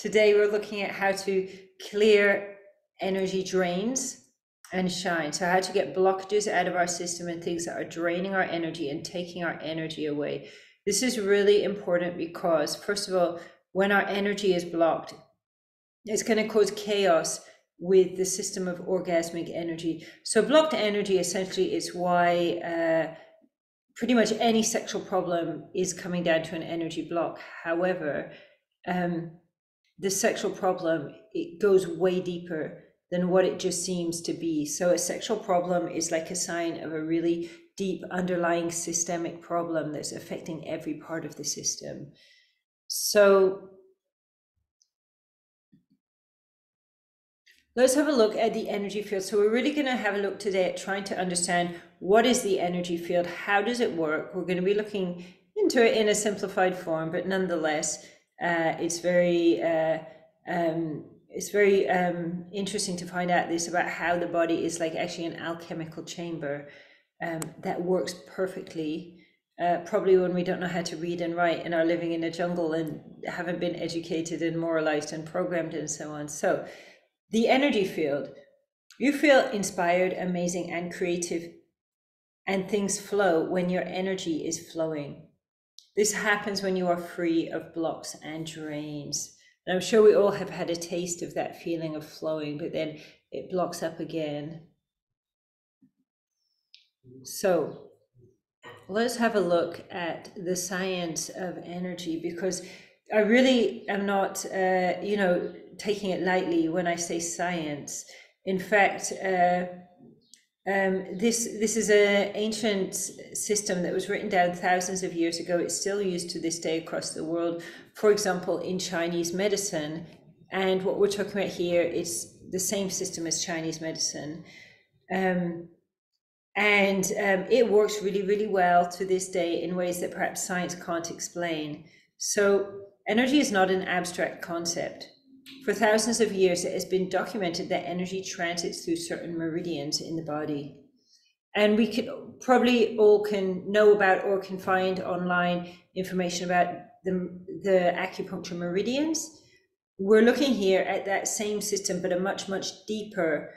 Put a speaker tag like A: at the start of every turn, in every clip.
A: today we're looking at how to clear energy drains and shine. So, how to get blockages out of our system and things that are draining our energy and taking our energy away. This is really important because, first of all, when our energy is blocked, it's going to cause chaos with the system of orgasmic energy. So, blocked energy essentially is why uh, pretty much any sexual problem is coming down to an energy block. However, um, the sexual problem it goes way deeper than what it just seems to be. So, a sexual problem is like a sign of a really deep underlying systemic problem that's affecting every part of the system. So, let's have a look at the energy field. So, we're really going to have a look today at trying to understand what is the energy field, how does it work. We're going to be looking into it in a simplified form, but nonetheless, uh, it's very uh, um, it's very um, interesting to find out this about how the body is like actually an alchemical chamber um, that works perfectly. Uh, probably when we don't know how to read and write and are living in a jungle and haven't been educated and moralized and programmed and so on. So, the energy field, you feel inspired, amazing, and creative, and things flow when your energy is flowing. This happens when you are free of blocks and drains. And I'm sure we all have had a taste of that feeling of flowing, but then it blocks up again. So let's have a look at the science of energy because I really am not, uh, you know, taking it lightly when I say science. In fact, uh, um, this this is an ancient system that was written down thousands of years ago. It's still used to this day across the world. For example, in Chinese medicine, and what we're talking about here is the same system as Chinese medicine, um, and um, it works really, really well to this day in ways that perhaps science can't explain. So, energy is not an abstract concept. For thousands of years, it has been documented that energy transits through certain meridians in the body. And we could probably all can know about or can find online information about the, the acupuncture meridians. We're looking here at that same system, but a much, much deeper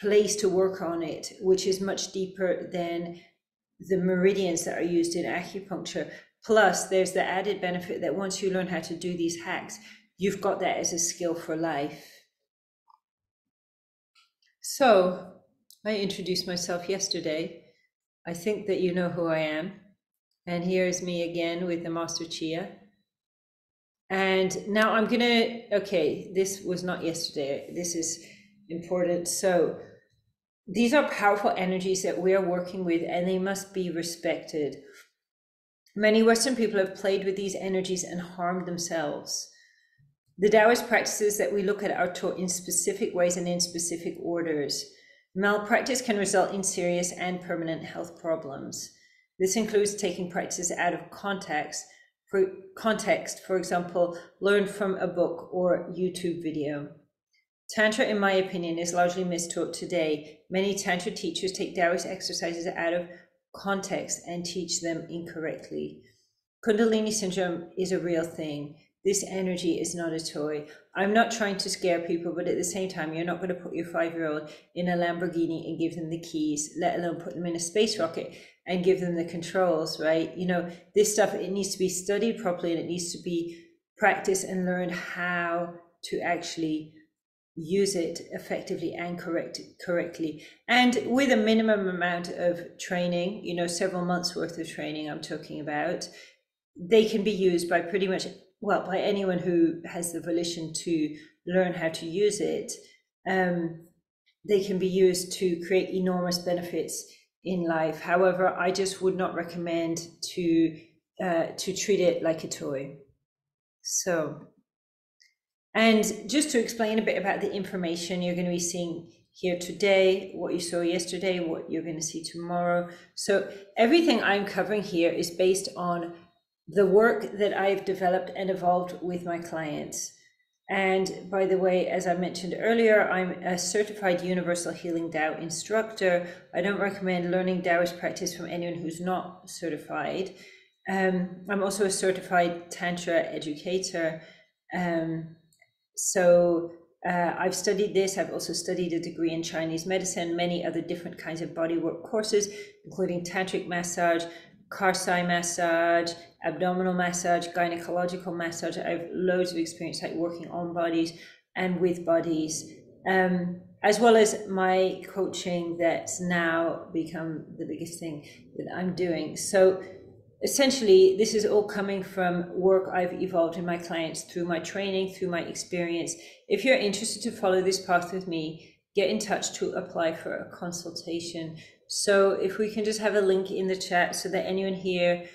A: place to work on it, which is much deeper than the meridians that are used in acupuncture. Plus, there's the added benefit that once you learn how to do these hacks, you've got that as a skill for life. So, I introduced myself yesterday. I think that you know who I am. And here is me again with the Master Chia. And now I'm going to, okay, this was not yesterday. This is important. So, these are powerful energies that we are working with, and they must be respected. Many Western people have played with these energies and harmed themselves. The Taoist practices that we look at are taught in specific ways and in specific orders. Malpractice can result in serious and permanent health problems. This includes taking practices out of context, for context, for example, learned from a book or YouTube video. Tantra, in my opinion, is largely mistaught today. Many Tantra teachers take Taoist exercises out of context and teach them incorrectly. Kundalini syndrome is a real thing this energy is not a toy. I'm not trying to scare people, but at the same time, you're not going to put your five year old in a Lamborghini and give them the keys, let alone put them in a space rocket and give them the controls, right? You know, this stuff, it needs to be studied properly and it needs to be practiced and learned how to actually use it effectively and correct correctly and with a minimum amount of training you know several months worth of training i'm talking about they can be used by pretty much well, by anyone who has the volition to learn how to use it, um, they can be used to create enormous benefits in life. However, I just would not recommend to uh, to treat it like a toy. So, and just to explain a bit about the information you're going to be seeing here today, what you saw yesterday, what you're going to see tomorrow. So, everything I'm covering here is based on the work that I've developed and evolved with my clients. And by the way, as I mentioned earlier, I'm a certified Universal Healing Tao instructor. I don't recommend learning Taoist practice from anyone who's not certified. Um, I'm also a certified Tantra educator. Um, so uh, I've studied this. I've also studied a degree in Chinese medicine, many other different kinds of bodywork courses, including tantric massage, Karsai massage, abdominal massage, gynecological massage. I have loads of experience like working on bodies and with bodies, um, as well as my coaching that's now become the biggest thing that I'm doing. So essentially, this is all coming from work I've evolved in my clients through my training, through my experience. If you're interested to follow this path with me, get in touch to apply for a consultation. So if we can just have a link in the chat so that anyone here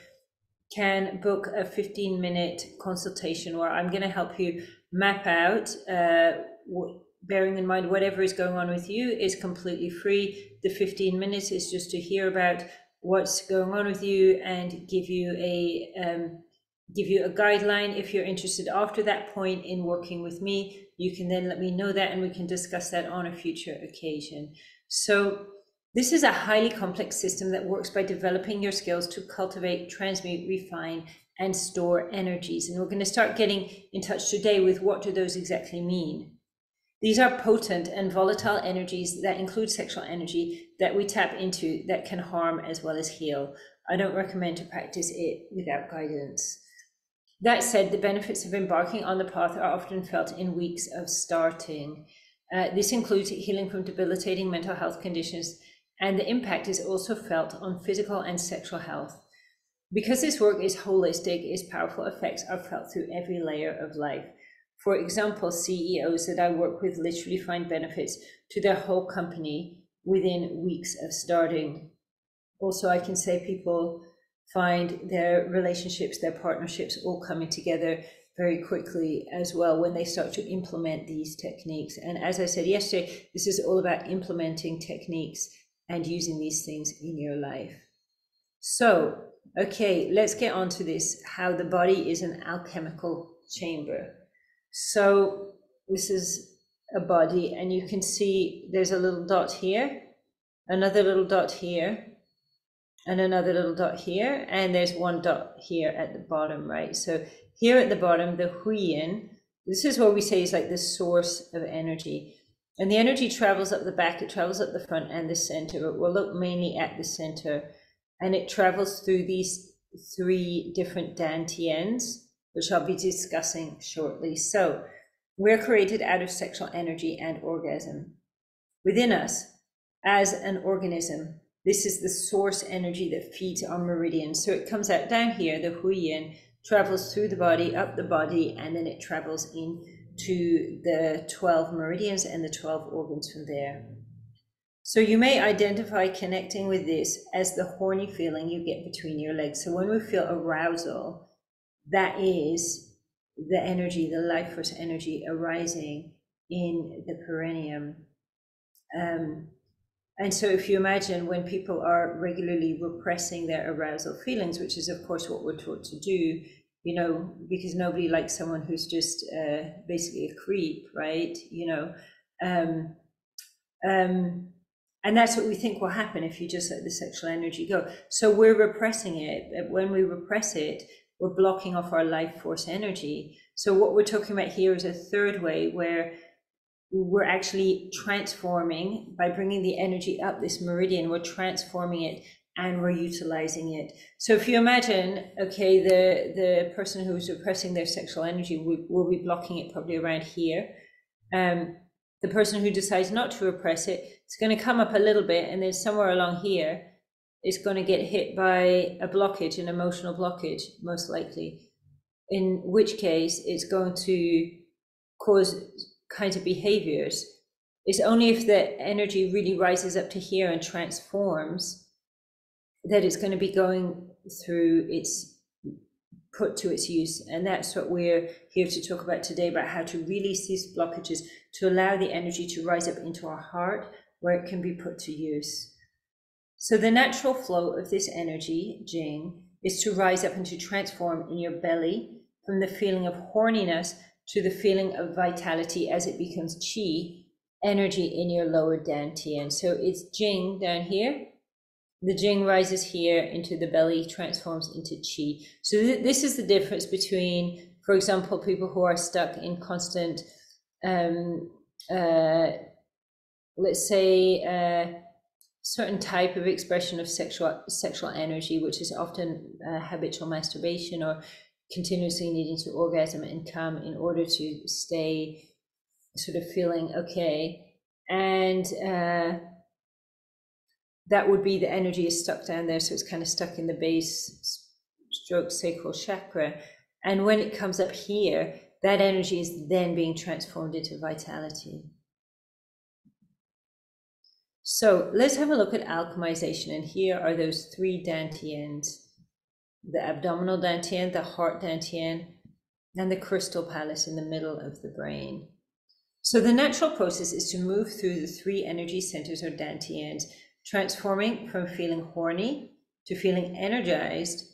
A: can book a 15 minute consultation where I'm going to help you map out, uh, bearing in mind whatever is going on with you is completely free. The 15 minutes is just to hear about what's going on with you and give you a um, give you a guideline if you're interested after that point in working with me you can then let me know that and we can discuss that on a future occasion so this is a highly complex system that works by developing your skills to cultivate, transmute, refine, and store energies. And we're going to start getting in touch today with what do those exactly mean. These are potent and volatile energies that include sexual energy that we tap into that can harm as well as heal. I don't recommend to practice it without guidance. That said, the benefits of embarking on the path are often felt in weeks of starting. Uh, this includes healing from debilitating mental health conditions and the impact is also felt on physical and sexual health. Because this work is holistic, its powerful effects are felt through every layer of life. For example, CEOs that I work with literally find benefits to their whole company within weeks of starting. Also, I can say people find their relationships, their partnerships all coming together very quickly as well when they start to implement these techniques. And as I said yesterday, this is all about implementing techniques and using these things in your life. So, okay, let's get on to this how the body is an alchemical chamber. So, this is a body, and you can see there's a little dot here, another little dot here, and another little dot here, and there's one dot here at the bottom, right? So, here at the bottom, the huiyin, this is what we say is like the source of energy. And the energy travels up the back, it travels up the front and the center. But we'll look mainly at the center. And it travels through these three different dantians, which I'll be discussing shortly. So we're created out of sexual energy and orgasm. Within us, as an organism, this is the source energy that feeds our meridians. So it comes out down here, the huiyin, travels through the body, up the body, and then it travels in to the 12 meridians and the 12 organs from there. So you may identify connecting with this as the horny feeling you get between your legs. So when we feel arousal, that is the energy, the life force energy arising in the perineum. Um, and so if you imagine when people are regularly repressing their arousal feelings, which is of course what we're taught to do, you know, because nobody likes someone who's just uh, basically a creep, right? You know, um, um, and that's what we think will happen if you just let the sexual energy go. So we're repressing it. When we repress it, we're blocking off our life force energy. So what we're talking about here is a third way where we're actually transforming by bringing the energy up this meridian. We're transforming it and we're utilizing it. So if you imagine, okay, the the person who's repressing their sexual energy will, will be blocking it probably around here. Um, the person who decides not to repress it, it's going to come up a little bit, and then somewhere along here, it's going to get hit by a blockage, an emotional blockage, most likely. In which case, it's going to cause kinds of behaviors. It's only if the energy really rises up to here and transforms that it's going to be going through its put to its use. And that's what we're here to talk about today about how to release these blockages to allow the energy to rise up into our heart where it can be put to use. So, the natural flow of this energy, Jing, is to rise up and to transform in your belly from the feeling of horniness to the feeling of vitality as it becomes chi, energy in your lower dantian. So, it's Jing down here the jing rises here into the belly, transforms into chi. So th- this is the difference between for example, people who are stuck in constant, um, uh, let's say, uh, certain type of expression of sexual sexual energy, which is often uh, habitual masturbation or continuously needing to orgasm and come in order to stay sort of feeling okay, and uh, that would be the energy is stuck down there, so it's kind of stuck in the base stroke sacral chakra, and when it comes up here, that energy is then being transformed into vitality. So let's have a look at alchemization. And here are those three dantians the abdominal dantian, the heart dantian, and the crystal palace in the middle of the brain. So the natural process is to move through the three energy centers or dantians, transforming from feeling horny to feeling energized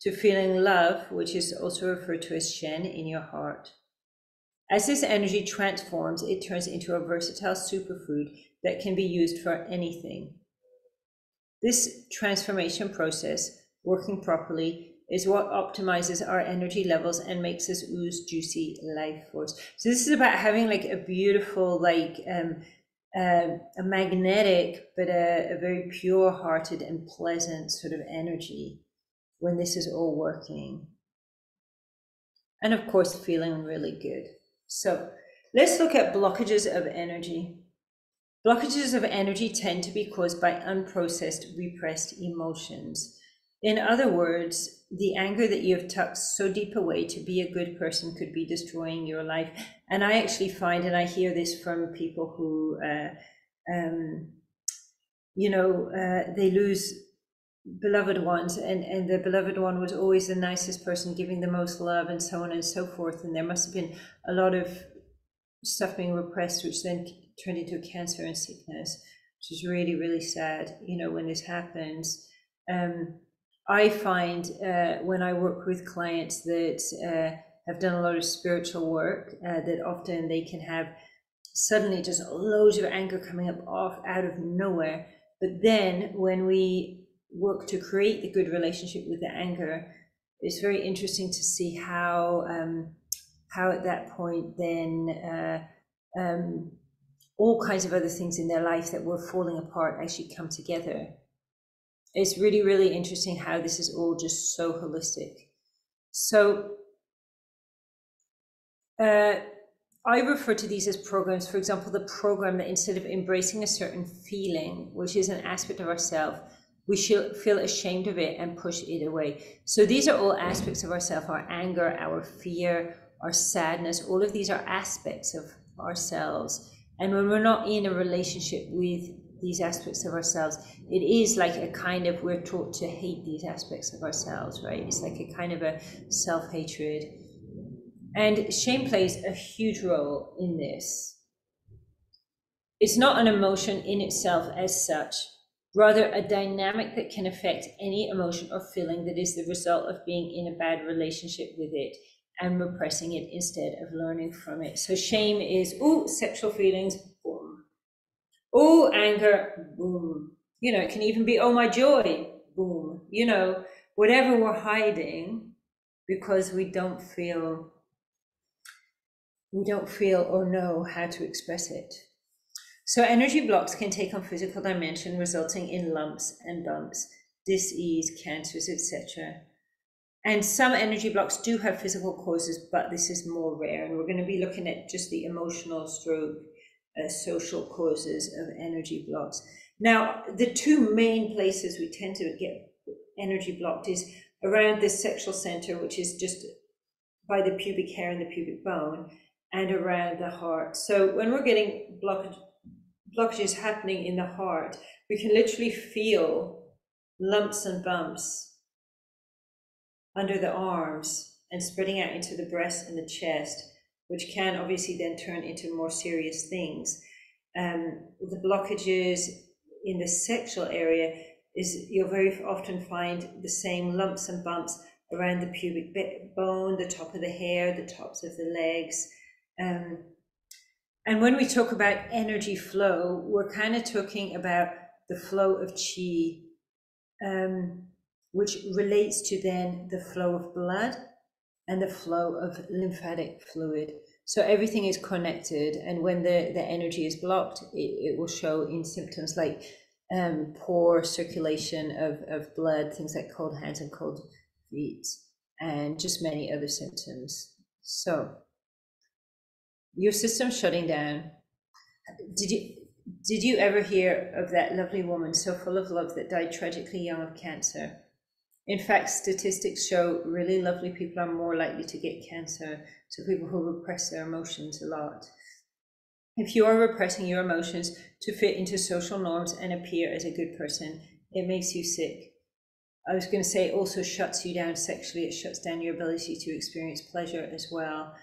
A: to feeling love, which is also referred to as Shen in your heart. As this energy transforms, it turns into a versatile superfood that can be used for anything. This transformation process, working properly, is what optimizes our energy levels and makes us ooze juicy life force. So this is about having like a beautiful, like um, uh, a magnetic, but a, a very pure-hearted and pleasant sort of energy when this is all working. And of course, feeling really good. So let's look at blockages of energy. Blockages of energy tend to be caused by unprocessed, repressed emotions. In other words, the anger that you have tucked so deep away to be a good person could be destroying your life. And I actually find, and I hear this from people who, uh, um, you know, uh, they lose beloved ones, and, and the beloved one was always the nicest person, giving the most love, and so on and so forth. And there must have been a lot of stuff being repressed, which then turned into cancer and sickness, which is really, really sad, you know, when this happens. Um, I find uh, when I work with clients that uh, have done a lot of spiritual work, uh, that often they can have suddenly just loads of anger coming up off out of nowhere. But then when we work to create the good relationship with the anger, it's very interesting to see how um, how at that point then uh, um, all kinds of other things in their life that were falling apart actually come together. It's really, really interesting how this is all just so holistic. So, uh, I refer to these as programs. For example, the program that instead of embracing a certain feeling, which is an aspect of ourselves, we should feel ashamed of it and push it away. So these are all aspects of ourselves: our anger, our fear, our sadness. All of these are aspects of ourselves. And when we're not in a relationship with these aspects of ourselves, it is like a kind of, we're taught to hate these aspects of ourselves, right? It's like a kind of a self hatred. And shame plays a huge role in this. It's not an emotion in itself as such, rather a dynamic that can affect any emotion or feeling that is the result of being in a bad relationship with it and repressing it instead of learning from it. So shame is, oh, sexual feelings, boom. Oh, anger, boom. You know, it can even be, oh, my joy, boom. You know, whatever we're hiding because we don't feel, we don't feel or know how to express it. So energy blocks can take on physical dimension, resulting in lumps and bumps, disease, cancers, etc. And some energy blocks do have physical causes, but this is more rare. And we're going to be looking at just the emotional stroke, uh, social causes of energy blocks. Now, the two main places we tend to get energy blocked is around the sexual center, which is just by the pubic hair and the pubic bone, and around the heart. So when we're getting blockage, blockages happening in the heart, we can literally feel lumps and bumps under the arms and spreading out into the breast and the chest, which can obviously then turn into more serious things. Um, the blockages in the sexual area is you'll very often find the same lumps and bumps around the pubic bone, the top of the hair, the tops of the legs. Um, and when we talk about energy flow, we're kind of talking about the flow of chi. Um, which relates to then the flow of blood and the flow of lymphatic fluid. So everything is connected, and when the, the energy is blocked, it, it will show in symptoms like um, poor circulation of, of blood, things like cold hands and cold feet, and just many other symptoms. So your system shutting down. Did you did you ever hear of that lovely woman so full of love that died tragically young of cancer? In fact, statistics show really lovely people are more likely to get cancer. So people who repress their emotions a lot. If you are repressing your emotions to fit into social norms and appear as a good person, it makes you sick. I was going to say it also shuts you down sexually. It shuts down your ability to experience pleasure as well,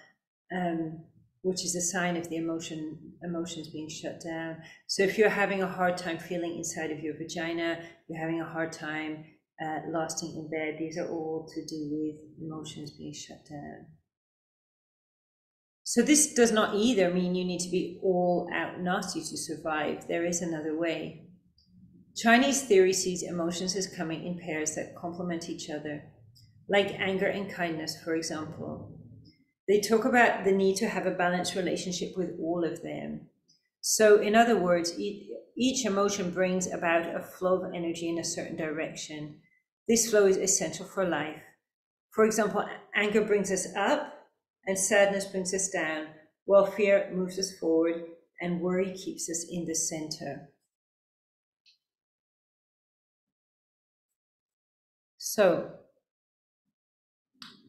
A: um, which is a sign of the emotion emotions being shut down. So if you're having a hard time feeling inside of your vagina, you're having a hard time uh, lasting in bed, these are all to do with emotions being shut down. So this does not either mean you need to be all out nasty to survive. There is another way. Chinese theory sees emotions as coming in pairs that complement each other, like anger and kindness, for example. They talk about the need to have a balanced relationship with all of them. So, in other words, each emotion brings about a flow of energy in a certain direction. This flow is essential for life. For example, anger brings us up, and sadness brings us down, while fear moves us forward and worry keeps us in the center. So,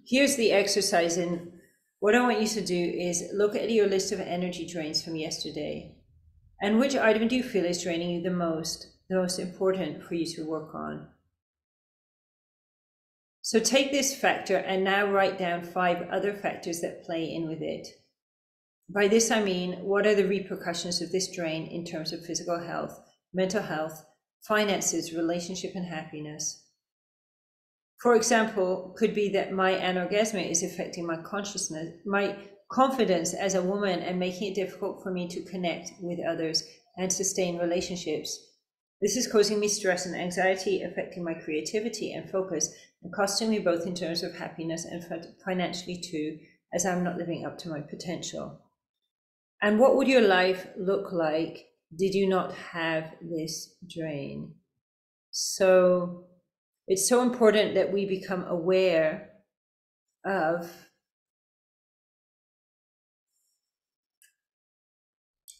A: here's the exercise. And what I want you to do is look at your list of energy drains from yesterday. And which item do you feel is draining you the most, the most important for you to work on? So take this factor and now write down five other factors that play in with it. By this, I mean, what are the repercussions of this drain in terms of physical health, mental health, finances, relationship, and happiness? For example, could be that my anorgasmia is affecting my consciousness, my confidence as a woman, and making it difficult for me to connect with others and sustain relationships. This is causing me stress and anxiety, affecting my creativity and focus, and costing me both in terms of happiness and financially too, as I'm not living up to my potential. And what would your life look like did you not have this drain? So it's so important that we become aware of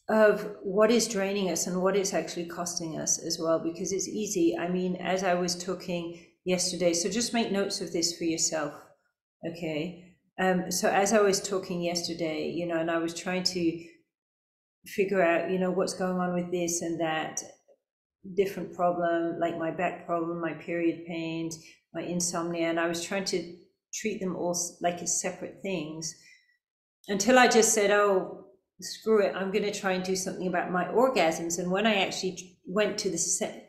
A: of what is draining us and what is actually costing us as well because it's easy. I mean as i was talking yesterday so just make notes of this for yourself okay? Um, so as i was talking yesterday you know and i was trying to figure out you know what's going on with this and that different problem like my back problem my period pains my insomnia and i was trying to treat them all like as separate things until i just said oh screw it, I'm going to try and do something about my orgasms. And when I actually went to the,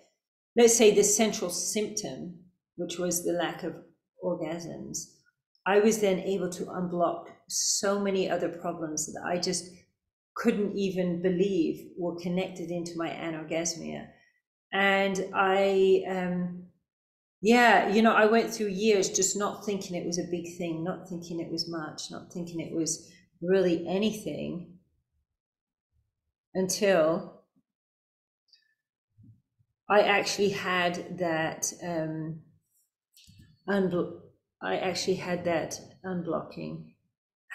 A: let's say, the central symptom, which was the lack of orgasms, I was then able to unblock so many other problems that I just couldn't even believe were connected into my anorgasmia. And I, um, yeah, you know, I went through years just not thinking it was a big thing, not thinking it was much, not thinking it was really anything until I actually had that um, unblo- I actually had that unblocking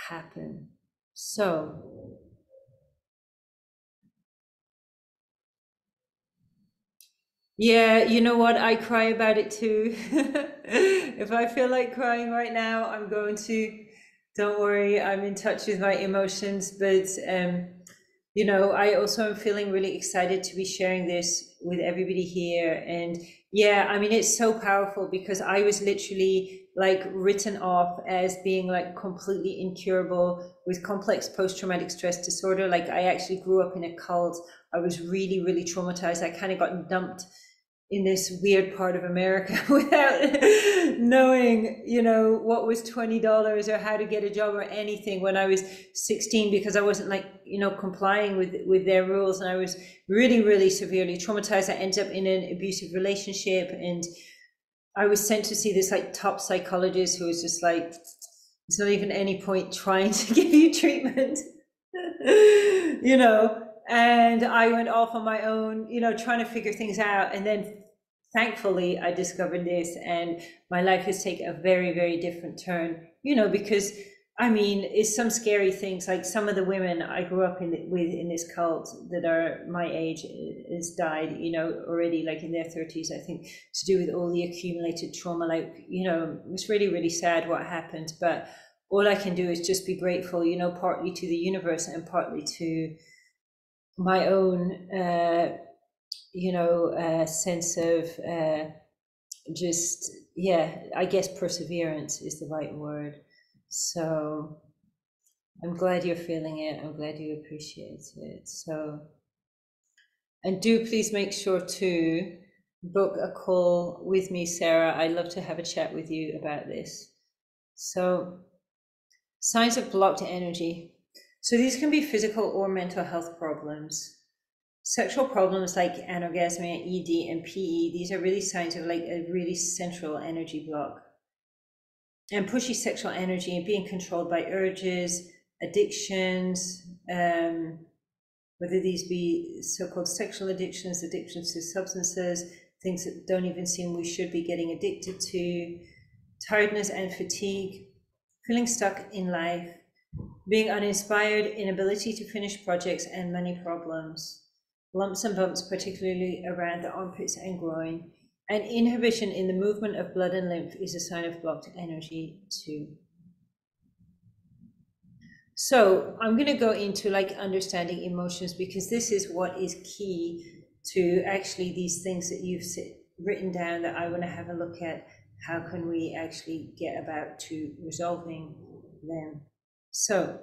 A: happen. So yeah, you know what? I cry about it too. if I feel like crying right now, I'm going to. Don't worry, I'm in touch with my emotions, but um, you know, I also am feeling really excited to be sharing this with everybody here. And yeah, I mean, it's so powerful because I was literally like written off as being like completely incurable with complex post traumatic stress disorder. Like, I actually grew up in a cult. I was really, really traumatized. I kind of got dumped in this weird part of America without knowing, you know, what was $20 or how to get a job or anything when I was 16 because I wasn't like, you know, complying with with their rules and I was really really severely traumatized. I ended up in an abusive relationship and I was sent to see this like top psychologist who was just like It's not even any point trying to give you treatment, you know. And I went off on my own, you know, trying to figure things out. And then thankfully, I discovered this, and my life has taken a very, very different turn, you know, because I mean, it's some scary things. Like some of the women I grew up in with in this cult that are my age has died. You know, already like in their thirties. I think to do with all the accumulated trauma. Like you know, it's really really sad what happened. But all I can do is just be grateful. You know, partly to the universe and partly to my own. Uh, you know, uh, sense of uh, just yeah. I guess perseverance is the right word so I'm glad you're feeling it. I'm glad you appreciate it. So, and do please make sure to book a call with me, Sarah. I'd love to have a chat with you about this. So, signs of blocked energy. So, these can be physical or mental health problems. Sexual problems like anorgasmia, ED, and PE, these are really signs of like a really central energy block and pushy sexual energy and being controlled by urges, addictions, um, whether these be so called sexual addictions, addictions to substances, things that don't even seem we should be getting addicted to, tiredness and fatigue, feeling stuck in life, being uninspired, inability to finish projects, and money problems, lumps and bumps, particularly around the armpits and groin and inhibition in the movement of blood and lymph is a sign of blocked energy too. So I'm going to go into like understanding emotions because this is what is key to actually these things that you've written down that I want to have a look at. How can we actually get about to resolving them? So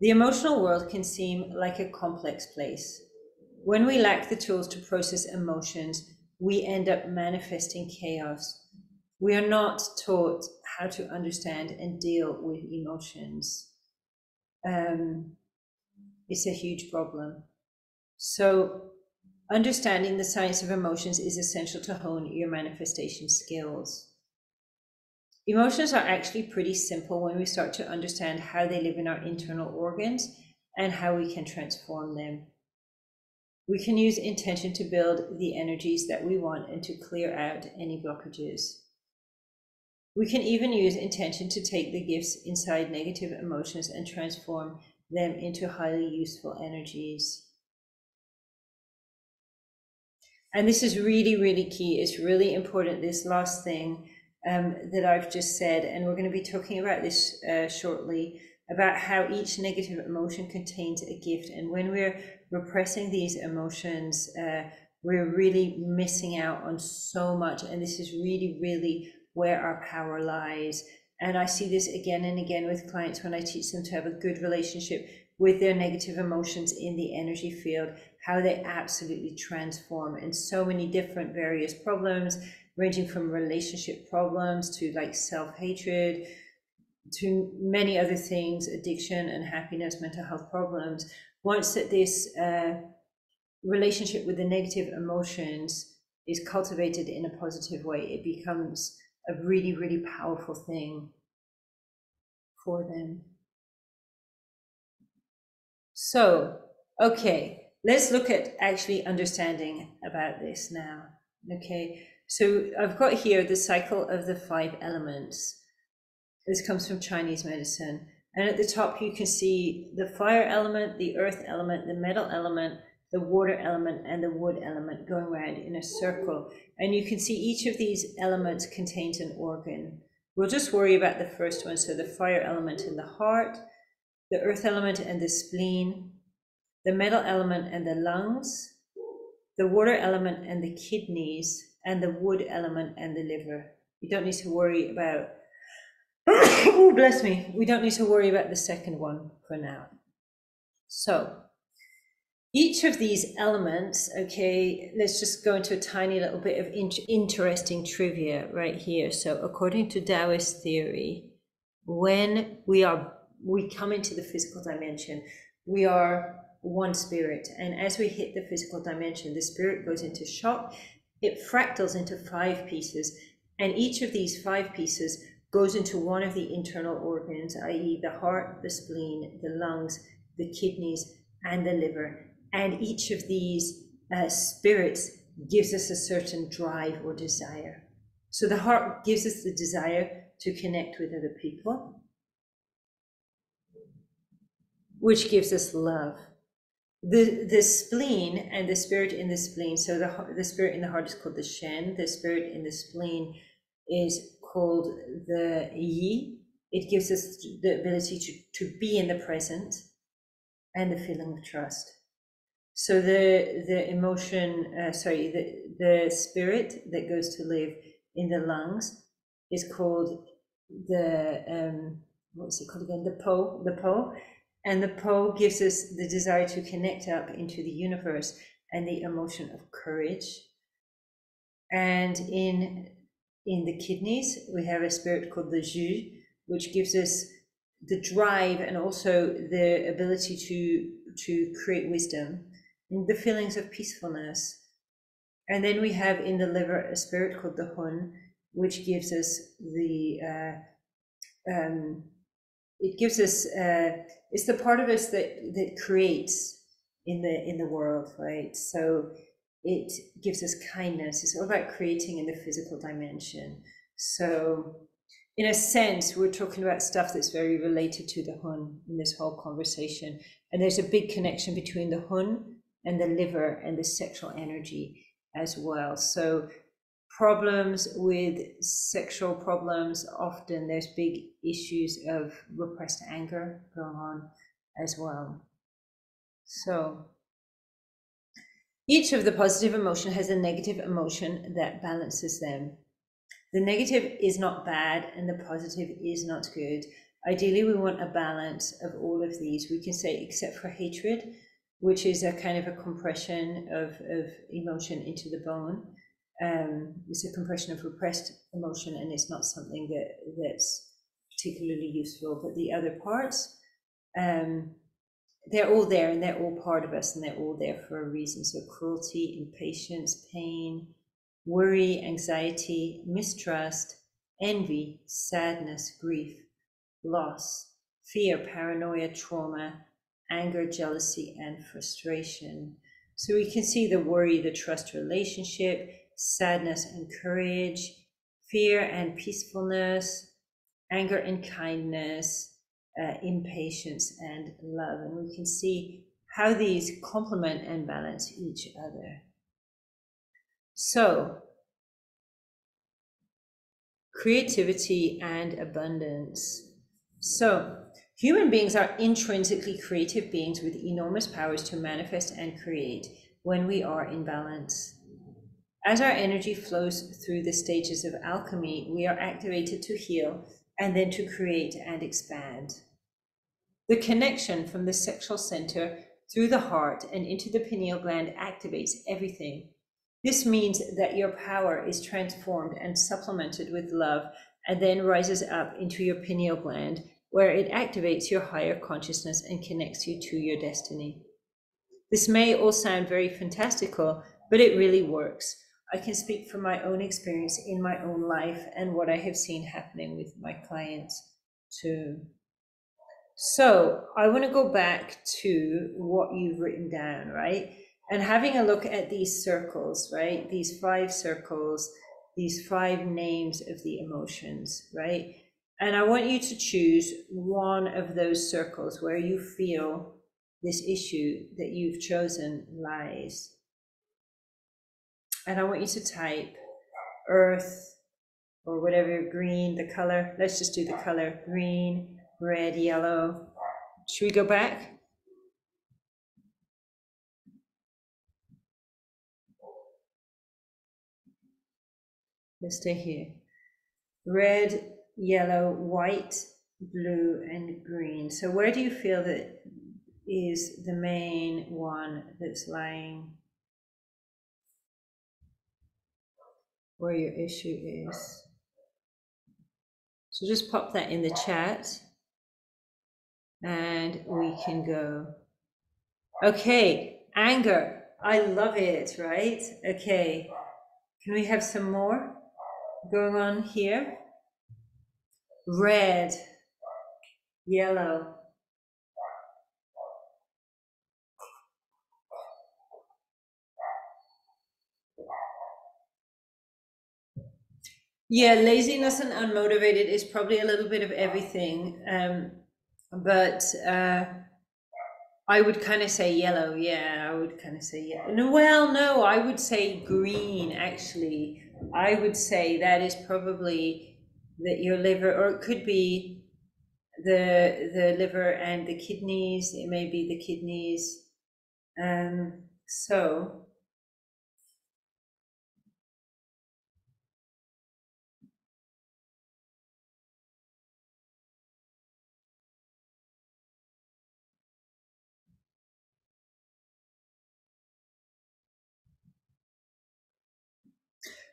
A: the emotional world can seem like a complex place. When we lack the tools to process emotions, we end up manifesting chaos. We are not taught how to understand and deal with emotions. Um, it's a huge problem. So, understanding the science of emotions is essential to hone your manifestation skills. Emotions are actually pretty simple when we start to understand how they live in our internal organs and how we can transform them. We can use intention to build the energies that we want and to clear out any blockages. We can even use intention to take the gifts inside negative emotions and transform them into highly useful energies. And this is really, really key. It's really important, this last thing um, that I've just said. And we're going to be talking about this uh, shortly about how each negative emotion contains a gift. And when we're repressing these emotions, uh, we're really missing out on so much. And this is really, really where our power lies. And I see this again and again with clients when I teach them to have a good relationship with their negative emotions in the energy field, how they absolutely transform in so many different various problems, ranging from relationship problems to like self hatred to many other things, addiction and happiness, mental health problems, once that this uh, relationship with the negative emotions is cultivated in a positive way, it becomes a really, really powerful thing for them. So, okay, let's look at actually understanding about this now. Okay, so I've got here the cycle of the five elements. This comes from Chinese medicine. And at the top, you can see the fire element, the earth element, the metal element, the water element, and the wood element going around in a circle. And you can see each of these elements contains an organ. We'll just worry about the first one. So the fire element in the heart, the earth element and the spleen, the metal element and the lungs, the water element and the kidneys, and the wood element and the liver. You don't need to worry about oh, bless me. We don't need to worry about the second one for now. So, each of these elements, okay, let's just go into a tiny little bit of in- interesting trivia right here. So, according to Taoist theory, when we are we come into the physical dimension, we are one spirit, and as we hit the physical dimension, the spirit goes into shock. It fractals into five pieces, and each of these five pieces goes into one of the internal organs, i.e., the heart, the spleen, the lungs, the kidneys, and the liver. And each of these uh, spirits gives us a certain drive or desire. So the heart gives us the desire to connect with other people, which gives us love. The, the spleen and the spirit in the spleen, so the, the spirit in the heart is called the Shen, the spirit in the spleen is called the Yi. It gives us the ability to, to be in the present and the feeling of trust. So the the emotion, uh, sorry, the the spirit that goes to live in the lungs is called the um, what's it called again? The Po, the Po, and the Po gives us the desire to connect up into the universe and the emotion of courage. And in in the kidneys, we have a spirit called the Zhu, which gives us the drive and also the ability to to create wisdom and the feelings of peacefulness. And then we have in the liver a spirit called the Hun, which gives us the, uh, um, it gives us, uh, it's the part of us that, that creates in the, in the world, right? So it gives us kindness. It's all about creating in the physical dimension. So in a sense, we're talking about stuff that's very related to the Hun in this whole conversation. And there's a big connection between the Hun and the liver and the sexual energy as well. So problems with sexual problems, often there's big issues of repressed anger going on as well. So each of the positive emotion has a negative emotion that balances them. The negative is not bad and the positive is not good. Ideally, we want a balance of all of these. We can say, except for hatred, which is a kind of a compression of, of emotion into the bone. Um, it's a compression of repressed emotion, and it's not something that that's particularly useful. But the other parts, um, they're all there, and they're all part of us, and they're all there for a reason. So cruelty, impatience, pain, worry, anxiety, mistrust, envy, sadness, grief, loss, fear, paranoia, trauma, anger, jealousy, and frustration. So we can see the worry, the trust relationship, sadness and courage, fear and peacefulness, anger and kindness, uh, impatience and love. And we can see how these complement and balance each other. So, creativity and abundance. So, Human beings are intrinsically creative beings with enormous powers to manifest and create when we are in balance. As our energy flows through the stages of alchemy, we are activated to heal and then to create and expand. The connection from the sexual center through the heart and into the pineal gland activates everything. This means that your power is transformed and supplemented with love and then rises up into your pineal gland where it activates your higher consciousness and connects you to your destiny. This may all sound very fantastical, but it really works. I can speak from my own experience in my own life and what I have seen happening with my clients too. So I want to go back to what you've written down, right? And having a look at these circles, right? These five circles, these five names of the emotions, right? And I want you to choose one of those circles where you feel this issue that you've chosen lies. And I want you to type earth or whatever green, the color. Let's just do the color green, red, yellow. Should we go back? Let's stay here. Red, yellow, white, blue, and green. So where do you feel that is the main one that's lying where your issue is? So just pop that in the chat and we can go. Okay, anger. I love it, right? Okay, can we have some more going on here? red, yellow. Yeah, laziness and unmotivated is probably a little bit of everything. Um, but uh, I would kind of say yellow. Yeah, I would kind of say yeah. No, well, no, I would say green. Actually, I would say that is probably that your liver, or it could be the the liver and the kidneys. It may be the kidneys. Um, so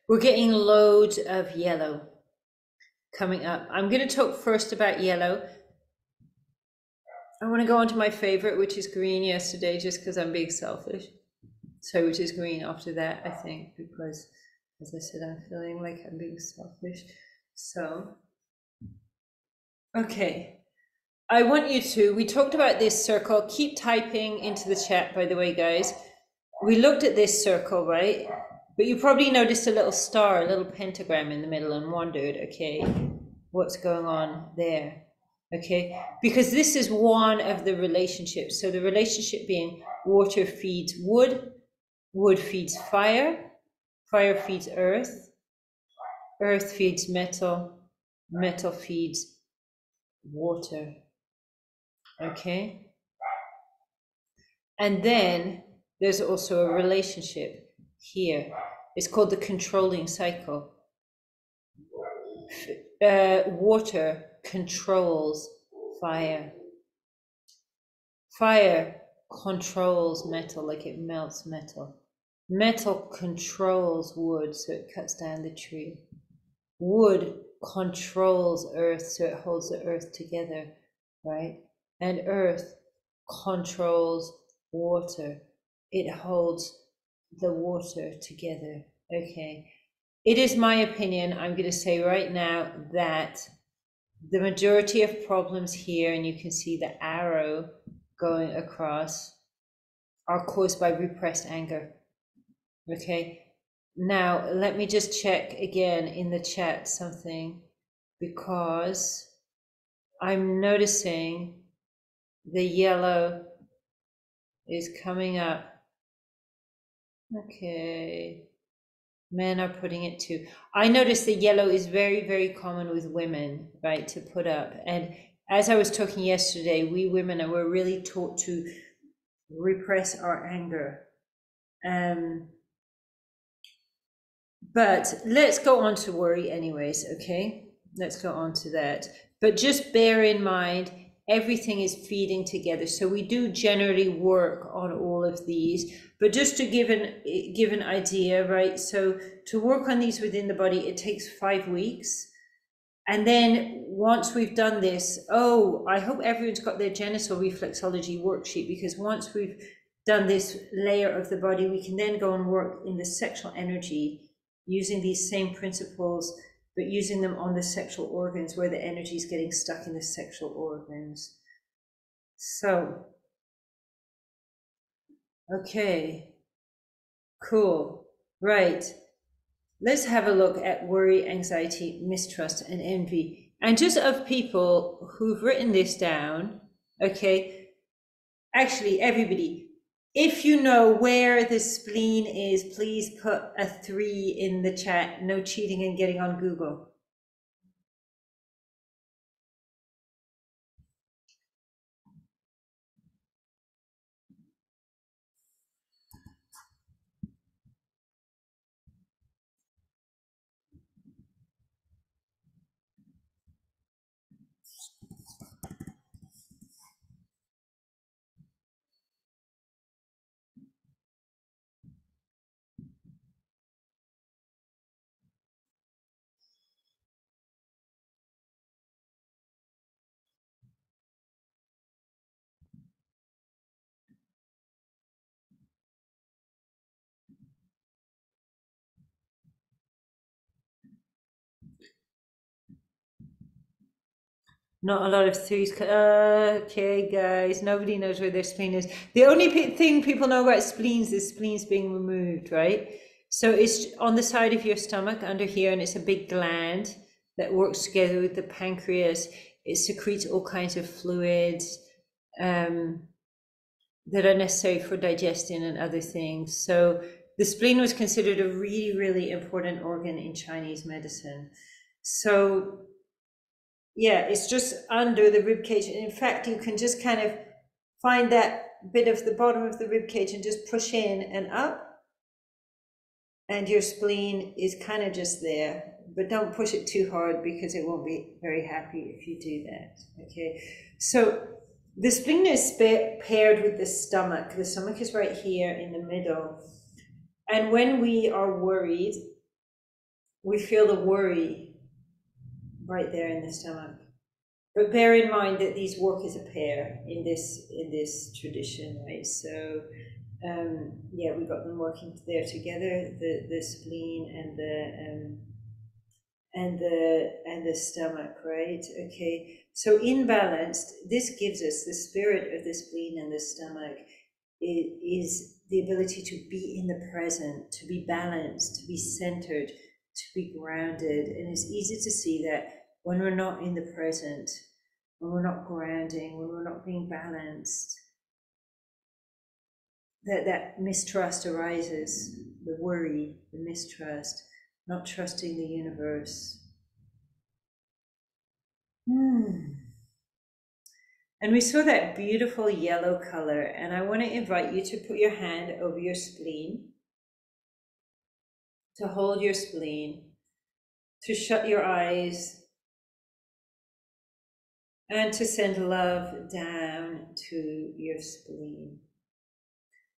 A: We're getting loads of yellow coming up. I'm going to talk first about yellow. I want to go on to my favorite, which is green yesterday, just because I'm being selfish. So, which is green after that, I think, because as I said, I'm feeling like I'm being selfish. So, okay. I want you to, we talked about this circle. Keep typing into the chat, by the way, guys. We looked at this circle, right? But you probably noticed a little star, a little pentagram in the middle and wondered, okay, what's going on there? Okay, because this is one of the relationships. So the relationship being water feeds wood, wood feeds fire, fire feeds earth, earth feeds metal, metal feeds water. Okay? And then there's also a relationship here. It's called the controlling cycle. Uh, water controls fire. Fire controls metal, like it melts metal. Metal controls wood, so it cuts down the tree. Wood controls earth, so it holds the earth together, right? And earth controls water, it holds the water together. Okay. It is my opinion, I'm going to say right now that the majority of problems here, and you can see the arrow going across, are caused by repressed anger. Okay. Now, let me just check again in the chat something because I'm noticing the yellow is coming up Okay. Men are putting it too. I noticed the yellow is very, very common with women, right, to put up. And as I was talking yesterday, we women are we're really taught to repress our anger. Um, but let's go on to worry, anyways, okay? Let's go on to that. But just bear in mind, everything is feeding together. So we do generally work on all of these, but just to give an give an idea, right? So to work on these within the body, it takes five weeks. And then once we've done this, oh, I hope everyone's got their genital reflexology worksheet because once we've done this layer of the body, we can then go and work in the sexual energy using these same principles but using them on the sexual organs where the energy is getting stuck in the sexual organs. So, okay, cool, right. Let's have a look at worry, anxiety, mistrust, and envy. And just of people who've written this down, okay, actually, everybody, if you know where the spleen is, please put a three in the chat. No cheating and getting on Google. Not a lot of threes. Okay, guys, nobody knows where their spleen is. The only thing people know about spleens is spleens being removed, right? So it's on the side of your stomach under here, and it's a big gland that works together with the pancreas. It secretes all kinds of fluids um, that are necessary for digestion and other things. So the spleen was considered a really, really important organ in Chinese medicine. So yeah, it's just under the rib cage. And in fact, you can just kind of find that bit of the bottom of the rib cage and just push in and up. And your spleen is kind of just there, but don't push it too hard because it won't be very happy if you do that. Okay, so the spleen is paired with the stomach. The stomach is right here in the middle. And when we are worried, we feel the worry right there in the stomach. But bear in mind that these work as a pair in this in this tradition, right? So um, yeah, we've got them working there together, the the spleen and the um, and the and the stomach, right? Okay. So in balanced, this gives us the spirit of the spleen and the stomach is the ability to be in the present, to be balanced, to be centered, to be grounded. And it's easy to see that when we're not in the present, when we're not grounding, when we're not being balanced, that, that mistrust arises, the worry, the mistrust, not trusting the universe. Hmm. And we saw that beautiful yellow color, and I want to invite you to put your hand over your spleen to hold your spleen, to shut your eyes, and to send love down to your spleen.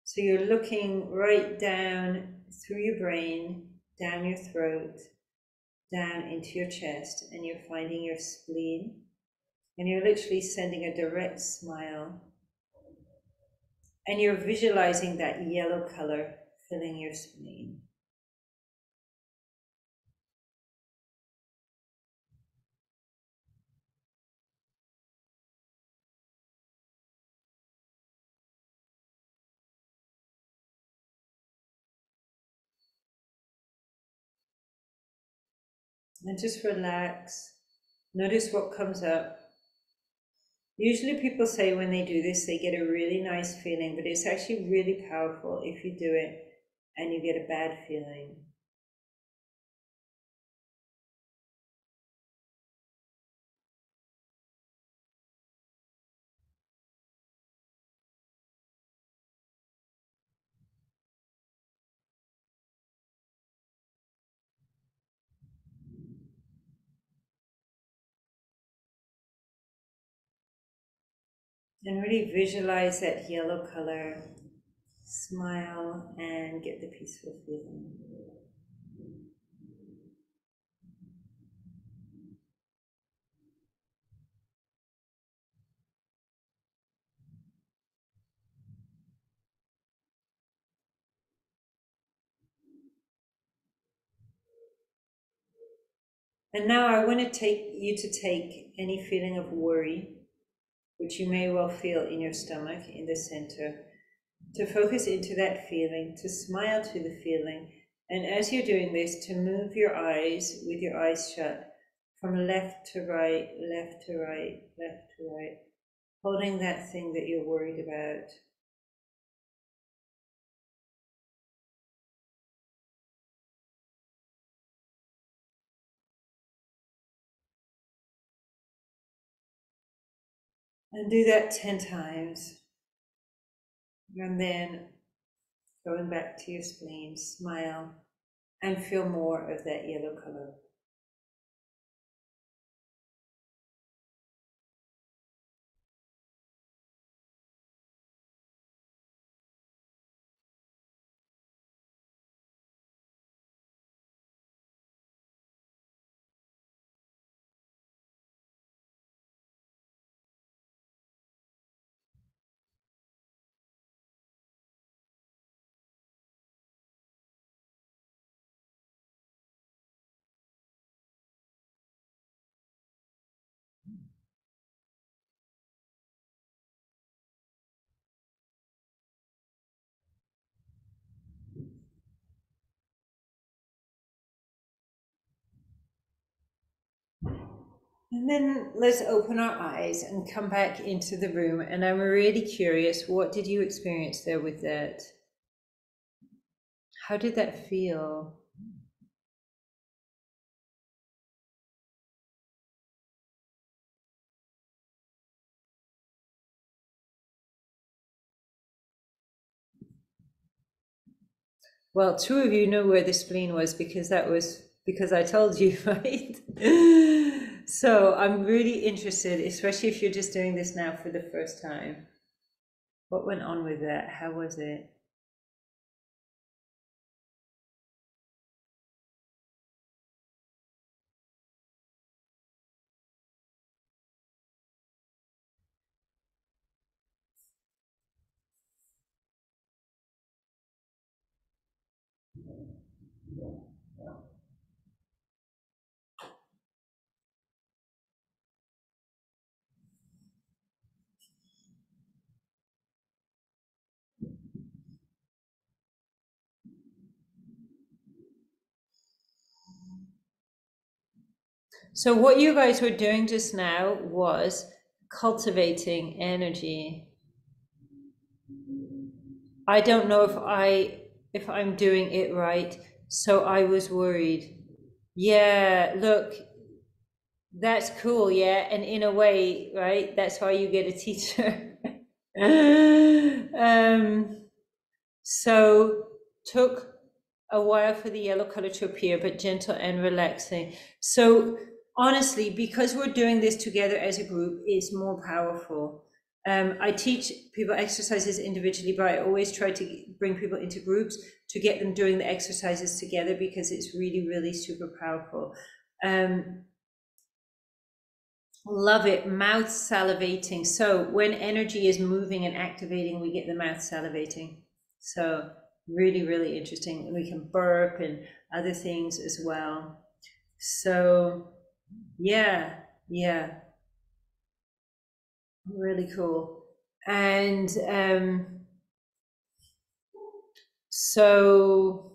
A: So you're looking right down through your brain, down your throat, down into your chest, and you're finding your spleen. And you're literally sending a direct smile. And you're visualizing that yellow color filling your spleen. And just relax. Notice what comes up. Usually, people say when they do this, they get a really nice feeling, but it's actually really powerful if you do it and you get a bad feeling. And really visualize that yellow color. Smile and get the peaceful feeling. And now I want to take you to take any feeling of worry which you may well feel in your stomach in the center, to focus into that feeling, to smile to the feeling, and as you're doing this, to move your eyes with your eyes shut from left to right, left to right, left to right, holding that thing that you're worried about. And do that 10 times. And then going back to your spleen, smile and feel more of that yellow color. And then let's open our eyes and come back into the room. And I'm really curious, what did you experience there with that? How did that feel? Well, two of you know where the spleen was because that was because I told you, right? so I'm really interested, especially if you're just doing this now for the first time. What went on with that? How was it? So, what you guys were doing just now was cultivating energy. I don't know if I if I'm doing it right, so I was worried. Yeah, look, that's cool, yeah, and in a way, right? That's why you get a teacher. um, so took a while for the yellow color to appear, but gentle and relaxing. So honestly, because we're doing this together as a group, is more powerful. Um, I teach people exercises individually, but I always try to bring people into groups to get them doing the exercises together because it's really, really super powerful. Um, love it. Mouth salivating. So when energy is moving and activating, we get the mouth salivating. So really, really interesting. We can burp and other things as well. So yeah, yeah. Really cool. And um, so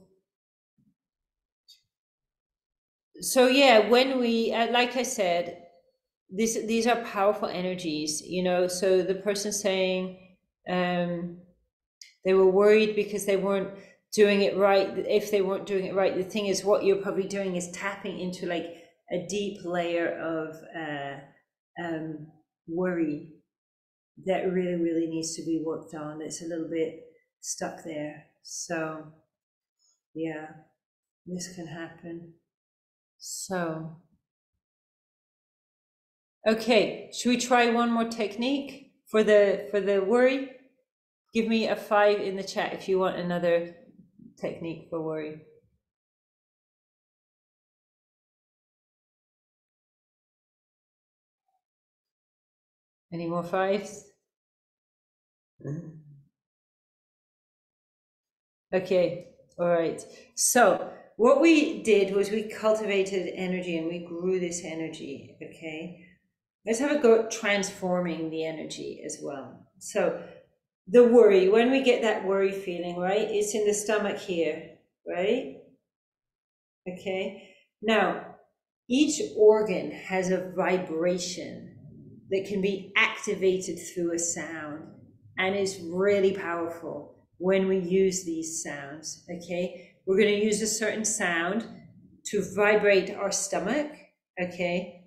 A: so yeah, when we uh, like I said, this these are powerful energies, you know. So the person saying um, they were worried because they weren't doing it right. If they weren't doing it right, the thing is, what you're probably doing is tapping into like a deep layer of uh, um, worry that really, really needs to be worked on. It's a little bit stuck there. So, yeah, this can happen. So, okay, should we try one more technique for the for the worry? Give me a five in the chat if you want another technique for worry. Any more fives? Okay, all right. So what we did was we cultivated energy and we grew this energy. Okay, let's have a go at transforming the energy as well. So the worry, when we get that worry feeling, right? It's in the stomach here, right? Okay. Now, each organ has a vibration that can be activated through a sound and is really powerful when we use these sounds. Okay, we're going to use a certain sound to vibrate our stomach. Okay,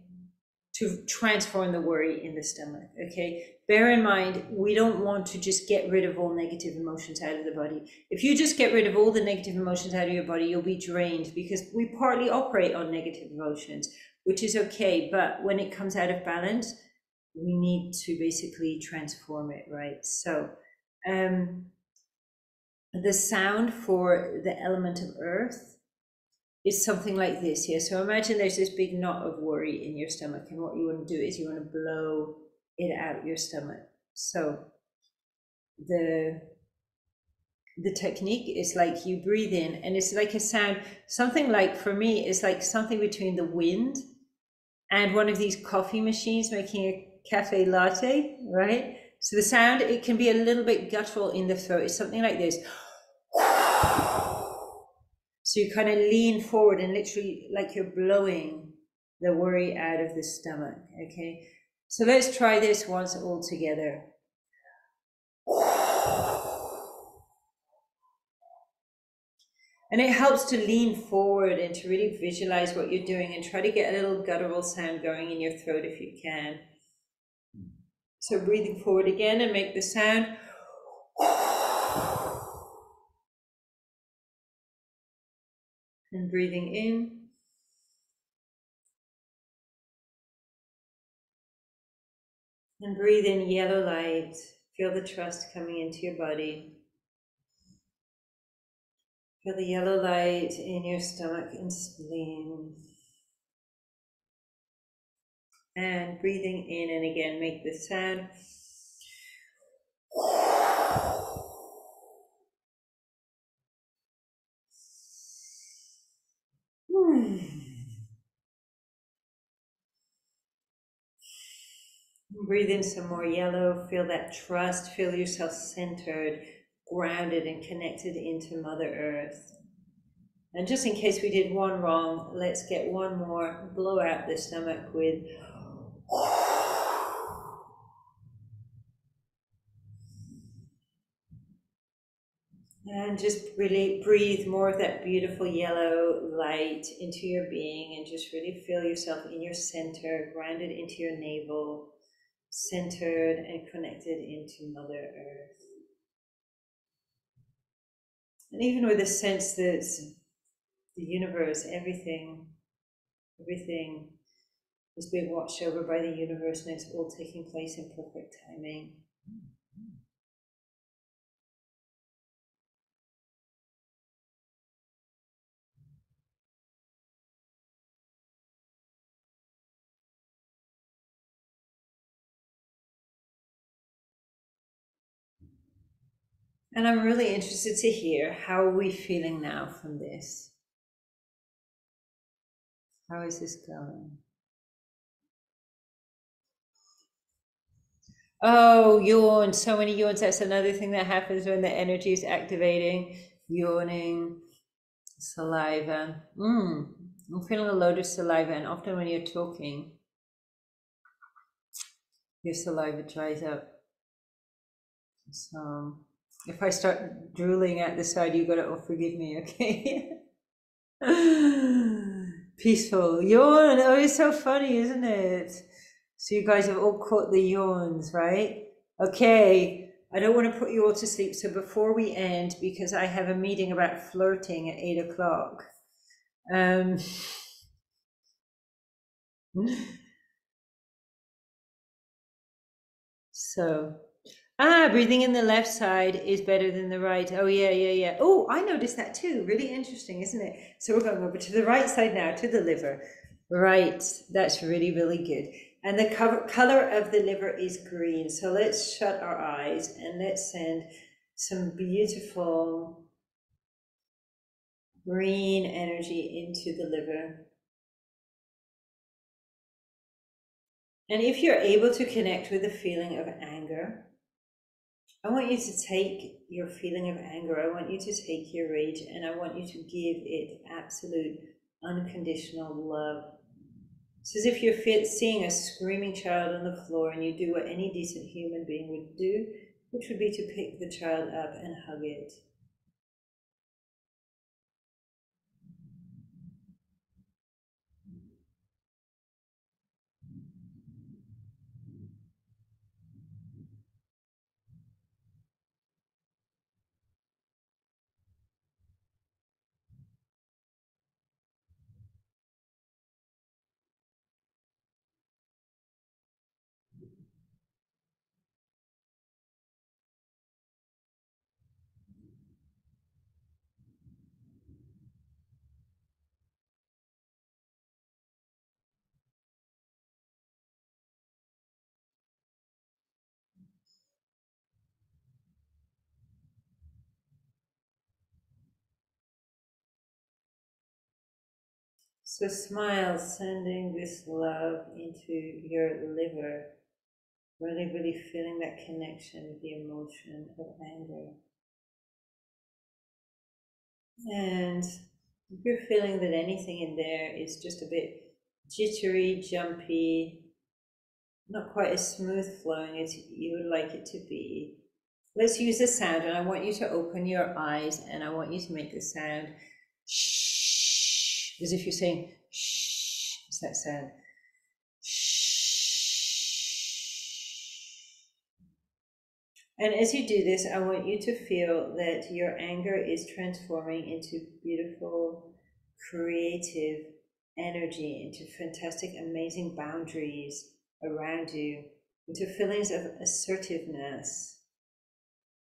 A: to transform the worry in the stomach. Okay, bear in mind we don't want to just get rid of all negative emotions out of the body. If you just get rid of all the negative emotions out of your body, you'll be drained because we partly operate on negative emotions, which is okay. But when it comes out of balance, we need to basically transform it, right? So, um, the sound for the element of earth is something like this here. So imagine there's this big knot of worry in your stomach, and what you want to do is you want to blow it out your stomach. So the the technique is like you breathe in and it's like a sound something like for me is like something between the wind and one of these coffee machines making a cafe latte, right? So the sound, it can be a little bit guttural in the throat. It's something like this. So you kind of lean forward and literally like you're blowing the worry out of the stomach. Okay, so let's try this once all together. And it helps to lean forward and to really visualize what you're doing and try to get a little guttural sound going in your throat if you can. So breathing forward again and make the sound. And breathing in. And breathe in yellow light. Feel the trust coming into your body. Feel the yellow light in your stomach and spleen. And breathing in and again, make this sound. Breathe in some more yellow, feel that trust, feel yourself centered, grounded, and connected into Mother Earth. And just in case we did one wrong, let's get one more. Blow out the stomach with. And just really breathe more of that beautiful yellow light into your being and just really feel yourself in your center, grounded into your navel, centered and connected into Mother Earth. And even with a sense that the universe, everything, everything is being watched over by the universe and it's all taking place in perfect timing. And I'm really interested to hear how are we feeling now from this? How is this going? Oh, yawn, so many yawns. That's another thing that happens when the energy is activating. Yawning, saliva. Mm, I'm feeling a load of saliva, and often when you're talking, your saliva dries up. So if I start drooling at the side, you gotta oh forgive me, okay? Peaceful yawn. Oh, it's so funny, isn't it? So you guys have all caught the yawns, right? Okay. I don't want to put you all to sleep. So before we end, because I have a meeting about flirting at eight o'clock. Um, so Ah, breathing in the left side is better than the right. Oh, yeah, yeah, yeah. Oh, I noticed that too. Really interesting, isn't it? So we're going over to the right side now, to the liver. Right, that's really, really good. And the cover, color of the liver is green. So let's shut our eyes and let's send some beautiful green energy into the liver. And if you're able to connect with the feeling of anger, I want you to take your feeling of anger, I want you to take your rage, and I want you to give it absolute unconditional love. It's as if you're seeing a screaming child on the floor and you do what any decent human being would do, which would be to pick the child up and hug it. So smile, sending this love into your liver, really, really feeling that connection with the emotion of anger. And if you're feeling that anything in there is just a bit jittery, jumpy, not quite as smooth flowing as you would like it to be. Let's use the sound, and I want you to open your eyes and I want you to make the sound shh, as if you're saying shh. Is that sound? Shh. And as you do this, I want you to feel that your anger is transforming into beautiful, creative energy, into fantastic, amazing boundaries around you, into feelings of assertiveness,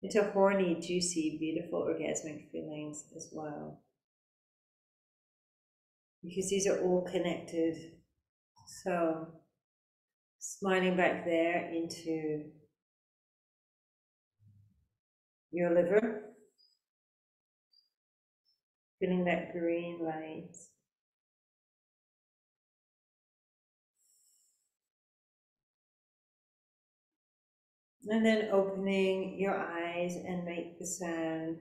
A: into horny, juicy, beautiful, orgasmic feelings as well. Because these are all connected. So, smiling back there into your liver, feeling that green light. And then opening your eyes and make the sound.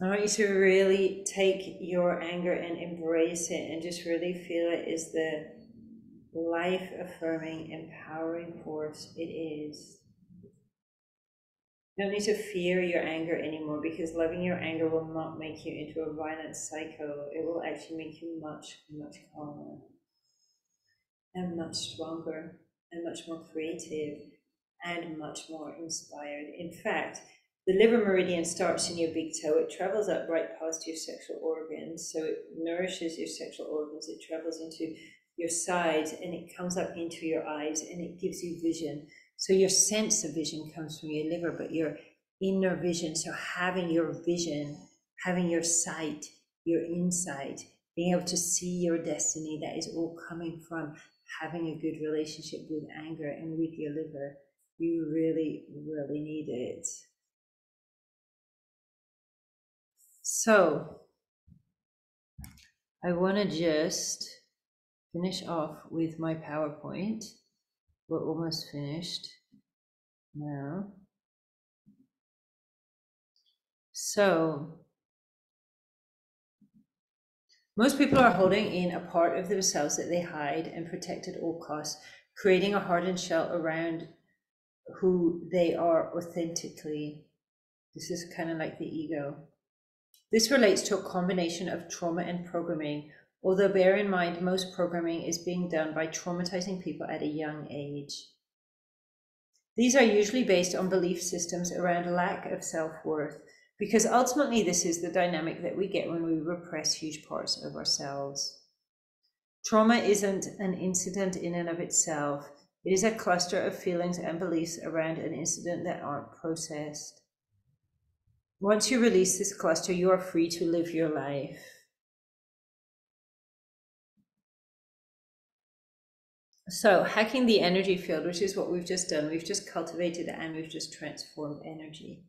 A: I want you to really take your anger and embrace it and just really feel it is the life affirming, empowering force it is. You don't need to fear your anger anymore because loving your anger will not make you into a violent psycho. It will actually make you much, much calmer and much stronger and much more creative and much more inspired. In fact, the liver meridian starts in your big toe. It travels up right past your sexual organs. So it nourishes your sexual organs. It travels into your sides and it comes up into your eyes and it gives you vision. So your sense of vision comes from your liver, but your inner vision, so having your vision, having your sight, your insight, being able to see your destiny, that is all coming from having a good relationship with anger and with your liver. You really, really need it. So I want to just finish off with my PowerPoint. We're almost finished now. So most people are holding in a part of themselves that they hide and protect at all costs, creating a hardened shell around who they are authentically. This is kind of like the ego. This relates to a combination of trauma and programming, although bear in mind most programming is being done by traumatizing people at a young age. These are usually based on belief systems around lack of self worth, because ultimately this is the dynamic that we get when we repress huge parts of ourselves. Trauma isn't an incident in and of itself, it is a cluster of feelings and beliefs around an incident that aren't processed. Once you release this cluster, you are free to live your life. So, hacking the energy field, which is what we've just done, we've just cultivated and we've just transformed energy.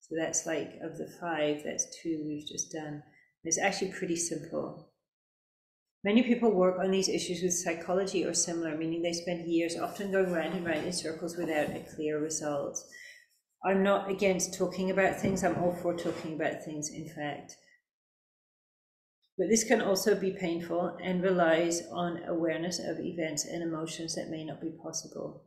A: So, that's like of the five, that's two we've just done. It's actually pretty simple. Many people work on these issues with psychology or similar, meaning they spend years often going round and round in circles without a clear result. I'm not against talking about things, I'm all for talking about things, in fact. But this can also be painful and relies on awareness of events and emotions that may not be possible.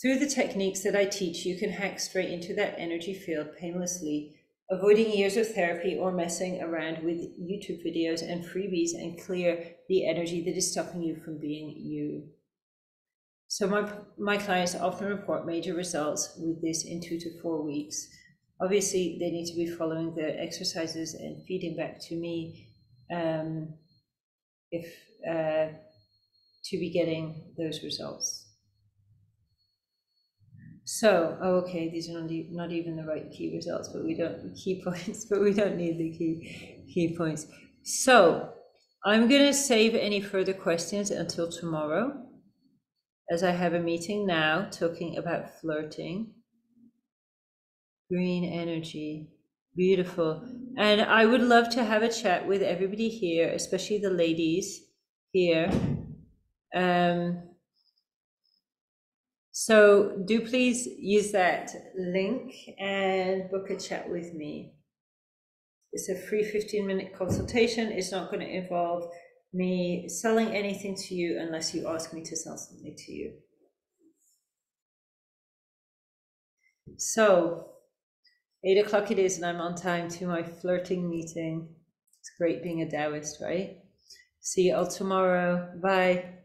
A: Through the techniques that I teach, you can hack straight into that energy field painlessly, avoiding years of therapy or messing around with YouTube videos and freebies and clear the energy that is stopping you from being you. So my, my clients often report major results with this in two to four weeks. Obviously, they need to be following the exercises and feeding back to me um, if uh, to be getting those results. So, oh, okay, these are not, not even the right key results, but we don't key points, but we don't need the key key points. So, I'm going to save any further questions until tomorrow as I have a meeting now talking about flirting. Green energy, beautiful. And I would love to have a chat with everybody here, especially the ladies here. Um, so do please use that link and book a chat with me. It's a free 15 minute consultation. It's not going to involve me selling anything to you unless you ask me to sell something to you. So, eight o'clock it is, and I'm on time to my flirting meeting. It's great being a Taoist, right? See you all tomorrow. Bye.